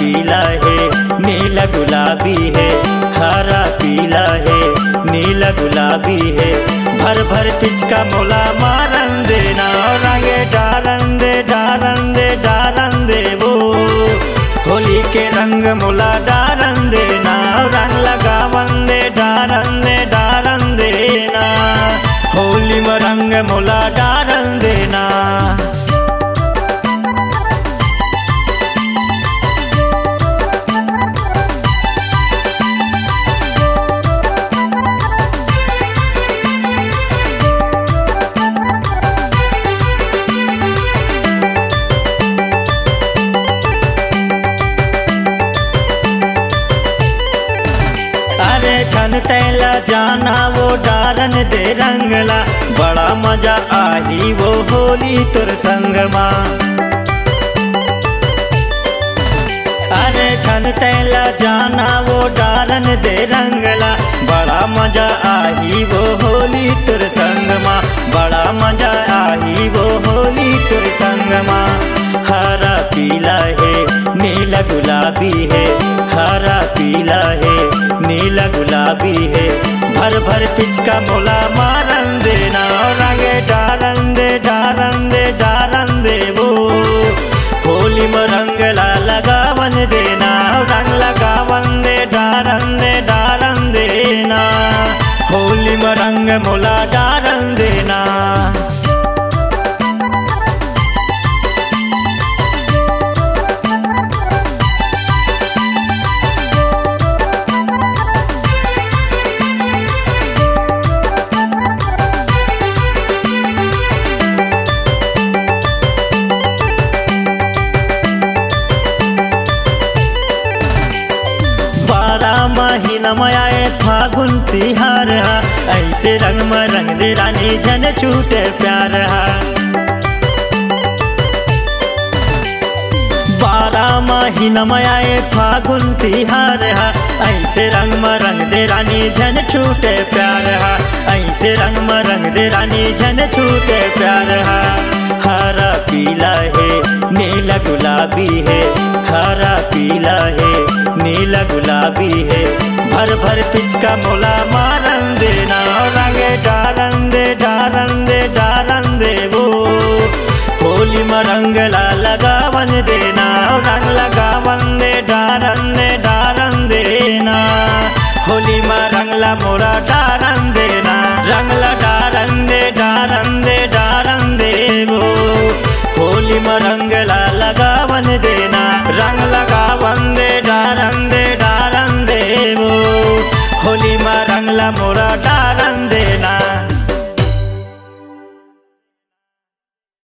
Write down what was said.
नीला गुलाबी है, हरा पीला है, नीला गुलाबी है। भर भर पिचका मोला मारन देना, रंगे डारन दे डारन दे डारन दे वो। होली के रंग मोला डारन देना, रंग लगावन दे, डारन दे, डारन देना। होली में रंग मोला छन तैला जाना वो डारन दे रंगला। बड़ा मज़ा आई वो होली तुर संगमा। अरे छन तैला जाना वो डारन दे रंगला। बड़ा मज़ा आई वो होली तुर संगमा। बड़ा मज़ा आई वो होली तुर संगमा। हरा पीला है, नीला गुलाबी है, हरा पीला है। नीला गुलाबी है। भर भर पिचका मोला मारन देना रंगे डारन दे डारन दे डारन दे वो। होली में रंग ला लगावन देना रंग लगावन दे, डारन दे, डारन देना होली में रंग मोला डारन देना फागुन तिहार ऐसे रंग में रंग दे रानी जन छूटे प्यार बारह महीना में आए फागुन तिहार ऐसे रंग में रंग दे रानी जन छूटे प्यार ऐसे रंग में रंग दे रानी जन छूटे प्यार हरा पीला पिचका मोला मारन देना रंगे डारन दे डारन दे डारन दे वो। होली में रंग ला लगावन देना रंग लगावन दे, डारन दे, डारन देना होली में रंग ला मोरा डारन देना रंग ला डारन दे डारन दे डारन दे वो। होली में रंग el amor.